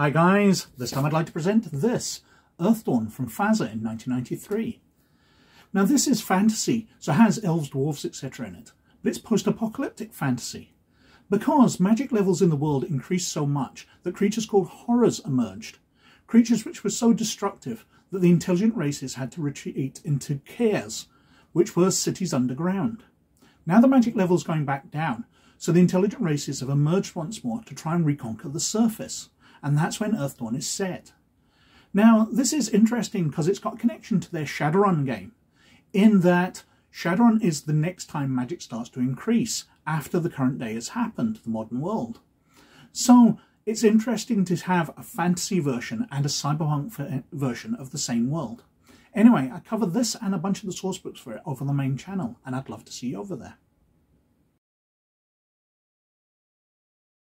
Hi guys, this time I'd like to present this, Earthdawn from FASA in 1993. Now this is fantasy, so has elves, dwarves, etc. in it, but it's post-apocalyptic fantasy. Because magic levels in the world increased so much that creatures called horrors emerged. Creatures which were so destructive that the intelligent races had to retreat into kaers, which were cities underground. Now the magic level's going back down, so the intelligent races have emerged once more to try and reconquer the surface and that's when Earthdawn is set. Now, this is interesting because it's got connection to their Shadowrun game, in that Shadowrun is the next time magic starts to increase after the current day has happened, the modern world. So it's interesting to have a fantasy version and a cyberpunk eh, version of the same world. Anyway, I covered this and a bunch of the source books for it over the main channel, and I'd love to see you over there.